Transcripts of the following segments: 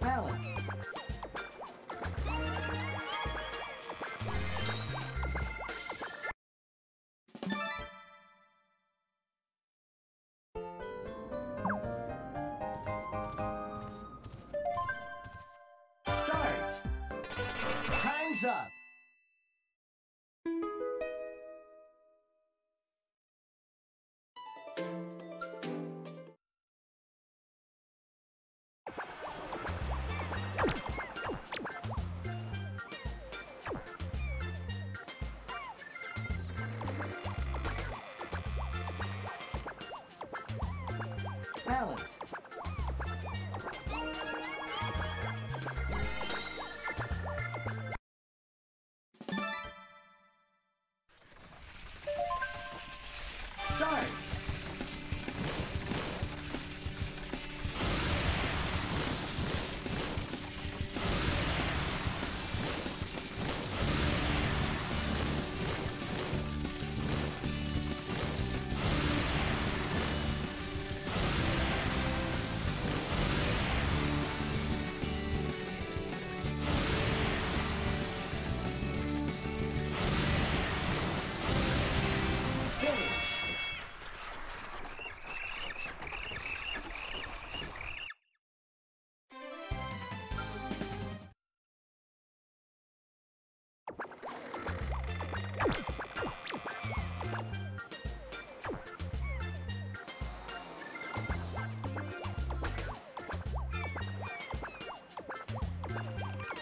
balance. Balance.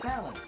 Balance.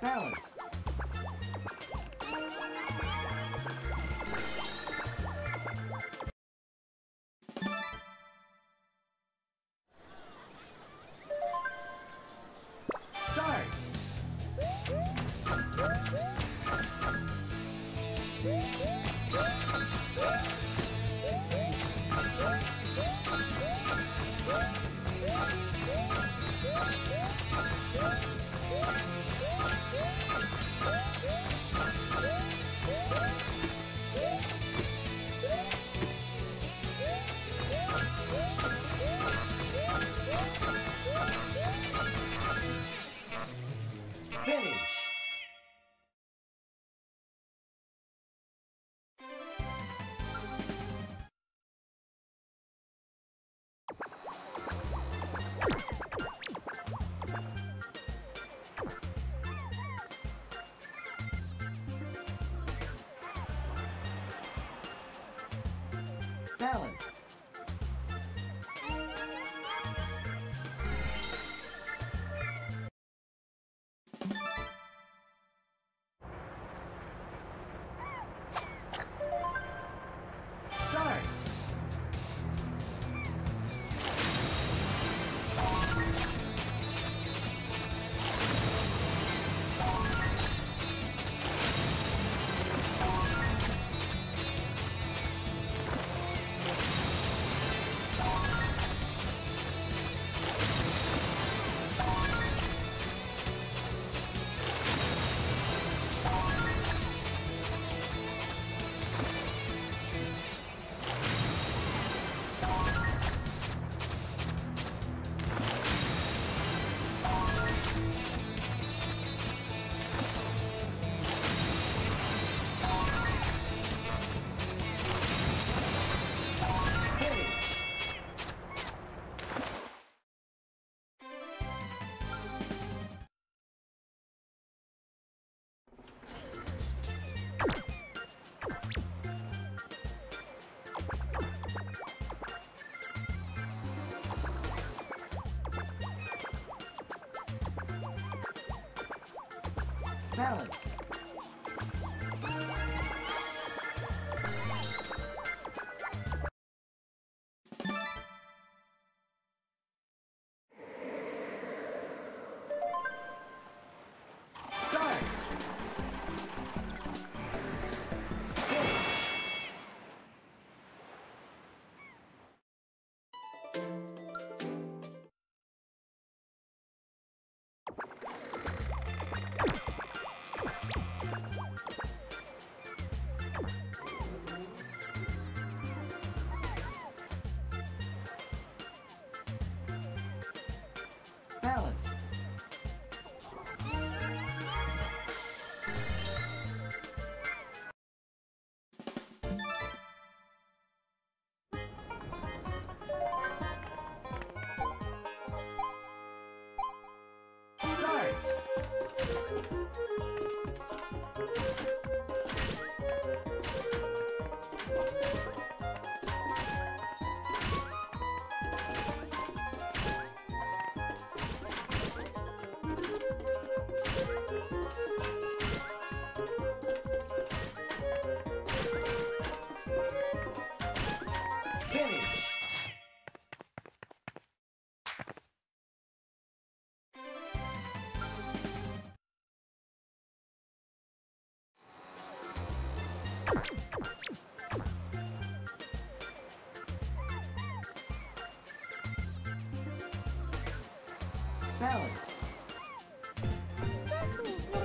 Balance. Start. Balance.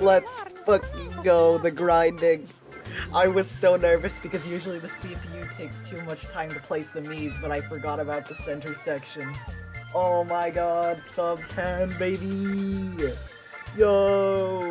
Let's fucking go, the grinding. I was so nervous because usually the CPU takes too much time to place the Mii's, but I forgot about the center section. Oh my god, sub 10, baby! Yo!